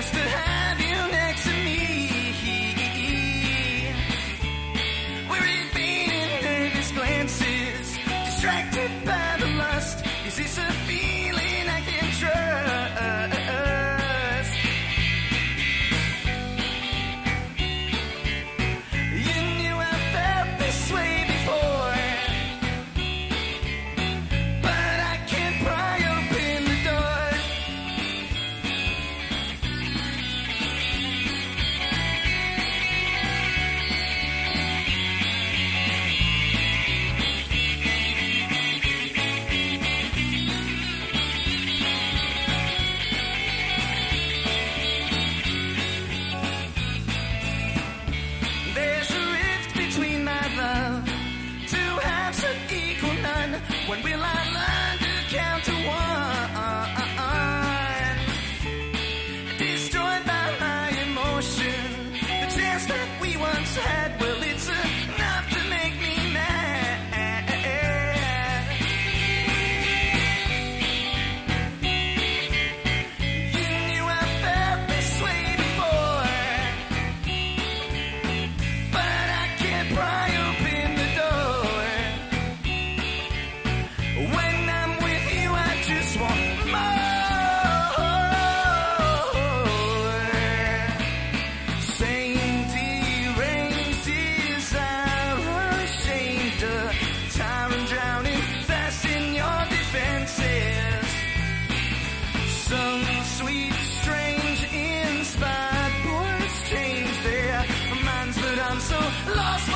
just to have you next to me. Glances, distracted by the lust. Is this a feeling? When will I learn to count to one? Destroyed by my emotion, the chance that we so lost.